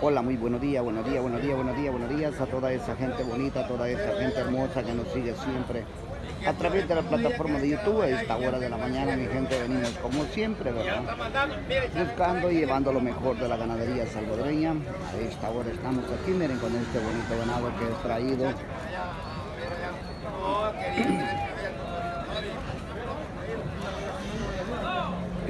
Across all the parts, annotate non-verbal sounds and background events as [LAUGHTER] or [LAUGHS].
Hola, muy buenos días, buenos días, buenos días, buenos días, buenos días a toda esa gente bonita, a toda esa gente hermosa que nos sigue siempre a través de la plataforma de YouTube. A esta hora de la mañana, mi gente, venimos como siempre, ¿verdad? Buscando y llevando lo mejor de la ganadería salvadoreña. A esta hora estamos aquí, miren, con este bonito ganado que es traído.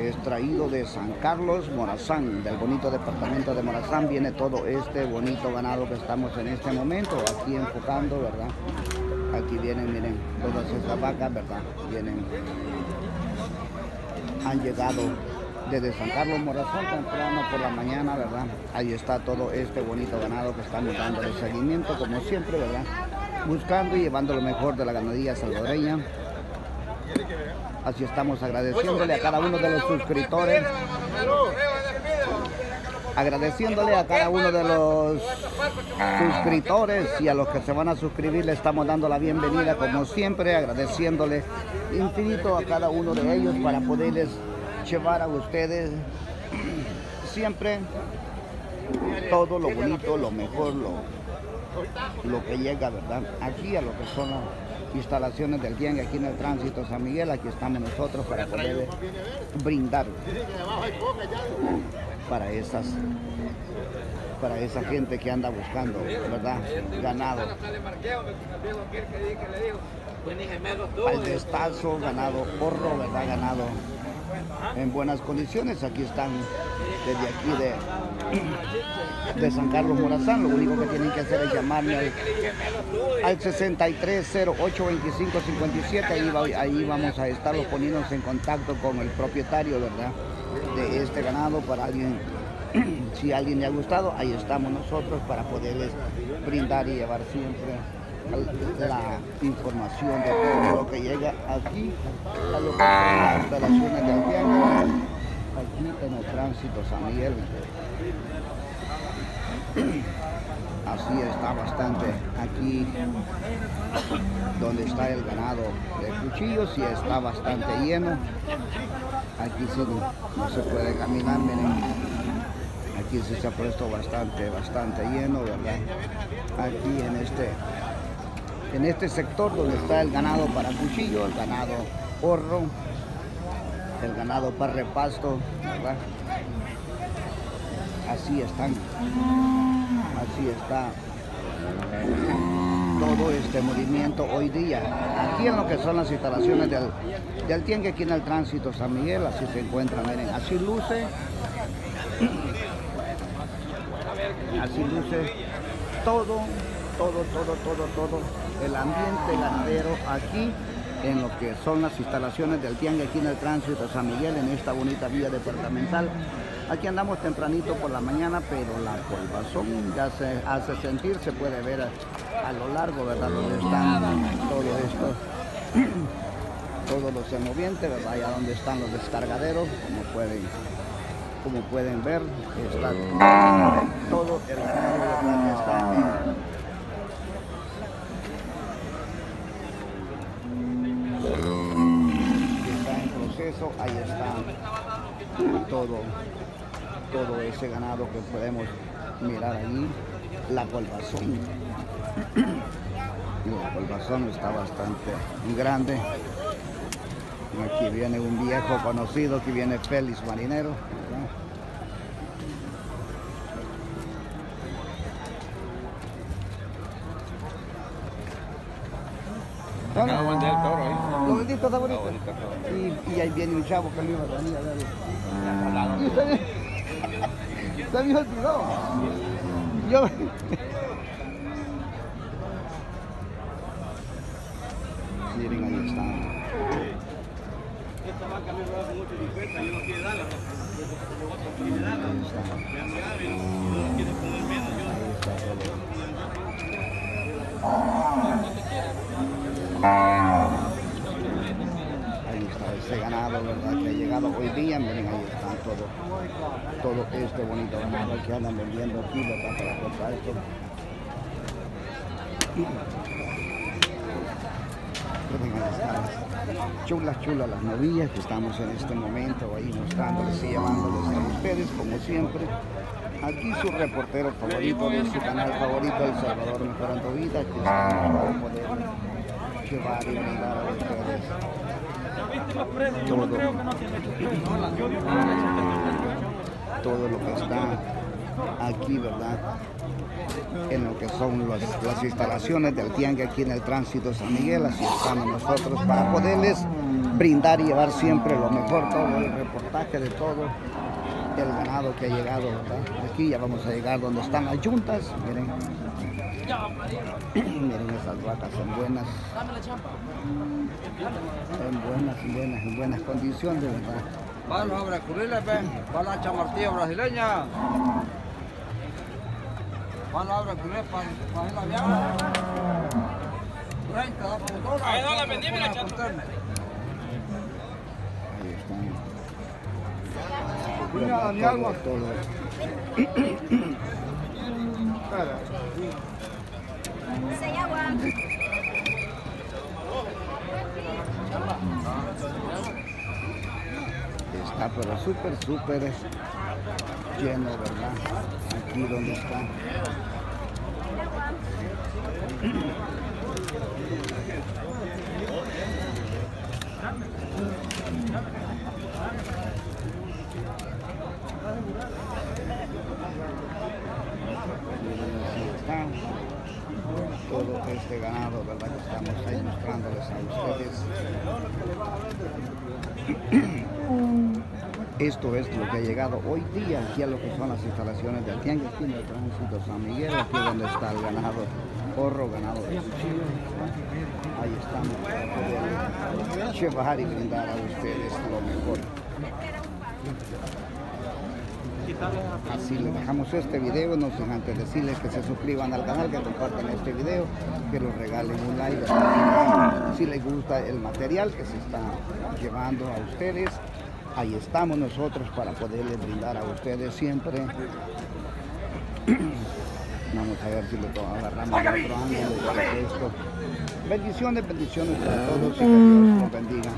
Es traído de San Carlos, Morazán, del bonito departamento de Morazán, viene todo este bonito ganado que estamos en este momento aquí enfocando, ¿verdad? Aquí vienen, miren, todas estas vacas, ¿verdad? Vienen, han llegado desde San Carlos, Morazán, temprano por la mañana, ¿verdad? Ahí está todo este bonito ganado que estamos dando de seguimiento, como siempre, ¿verdad? Buscando y llevando lo mejor de la ganadería salvadoreña. Así estamos agradeciéndole a cada uno de los suscriptores. Agradeciéndole a cada uno de los suscriptores y a los que se van a suscribir le estamos dando la bienvenida como siempre, agradeciéndole infinito a cada uno de ellos para poderles llevar a ustedes siempre todo lo bonito, lo mejor, lo, lo que llega, ¿verdad? Aquí a lo que son instalaciones del bien aquí en el tránsito San Miguel, aquí estamos nosotros para poder brindar para esas para esa gente que anda buscando, ¿verdad? Ganado. Al destazo, ganado porro, ¿verdad? Ganado en buenas condiciones. Aquí están desde aquí de, San Carlos Morazán. Lo único que tienen que hacer es llamarme al, al 63082557. Ahí, ahí vamos a estar poniéndonos en contacto con el propietario, ¿verdad? De este ganado para alguien. [CLEARS THROAT] Si a alguien le ha gustado, ahí estamos nosotros para poderles brindar y llevar siempre la información de todo lo que llega aquí a lo que son las del viaje aquí en el tránsito San Miguel. [CLEARS THROAT] Así está bastante aquí donde está el ganado de cuchillos y está bastante lleno. Aquí sí no se puede caminar miren. Aquí se ha puesto bastante bastante lleno verdad aquí en este en este sector donde está el ganado para cuchillo, el ganado porro, el ganado para repasto. Así están, así está todo este movimiento hoy día. Aquí en lo que son las instalaciones del, del tiengue, aquí en el tránsito San Miguel, así se encuentra, miren, así luce, así luce todo, todo, todo, todo, todo el ambiente ganadero aquí en lo que son las instalaciones del Tiangue aquí en el tránsito San Miguel, en esta bonita vía departamental. Aquí andamos tempranito por la mañana, pero la polvazón ya se hace sentir, se puede ver a, lo largo, ¿verdad? Donde están todo esto, [CLEARS THROAT] todos los semovientes, ¿verdad? Allá donde están los descargaderos, como pueden, como pueden ver, está todo el ganado, eso, ahí está todo, todo ese ganado que podemos mirar ahí, la colbazón. La colbazón está bastante grande. Aquí viene un viejo conocido, aquí viene Félix Marinero. Vender el bonito. está. Y, ahí viene un chavo que le iba a a me. [LAUGHS] Yo... [LAUGHS] Miren, ahí está. Esta vaca me va mucho dispuesta, yo no quiero darla. No yo. Ahí está ganado, ¿verdad? Que ha llegado hoy día. Miren, ahí está todo, todo este bonito ganado que andan vendiendo aquí, ¿verdad? Para comprar esto. Estar chulas, chulas las novillas que estamos en este momento ahí mostrándoles y llevándoles a ustedes como siempre. Aquí su reportero favorito de su canal favorito, El Salvador Mejorando Vida, que está para poder llevar y brindar a ustedes todo, lo que está aquí, ¿verdad? En lo que son las instalaciones del tiangue aquí en el tránsito San Miguel, así estamos nosotros para poderles brindar y llevar siempre lo mejor, todo el reportaje de todo el ganado que ha llegado, ¿verdad? Aquí ya vamos a llegar donde están las yuntas, miren. Miren esas vacas en buenas, en buenas, en buenas, en buenas condiciones, ¿verdad? Van a abrir curiles, ven. Van a chamartilla brasileña. Van a abrir curiles para ir la viada. 30, da por dólar. Ahí no la vendí, mira, chato. Ahí están. Mira, ¿verdad? ni Todo, [COUGHS] agua. Está pero súper, súper lleno, ¿verdad? Aquí donde está. Miren, así está este ganado, ¿verdad? Que estamos ahí mostrándoles a ustedes. [CLEARS THROAT] Esto es lo que ha llegado hoy día aquí a lo que son las instalaciones del Tianguis, el tránsito San Miguel, aquí donde está el ganado porro, ganado de cuchillo. Ahí estamos para poder llevar y brindar a ustedes lo mejor. Así les dejamos este video, no sin antes decirles que se suscriban al canal, que compartan este video, que los regalen un like, si les gusta el material que se está llevando a ustedes, ahí estamos nosotros para poderles brindar a ustedes siempre. [CLEARS THROAT] Vamos a ver si lo agarramos de otro ángulo. Bendiciones, bendiciones para todos y que Dios los bendiga.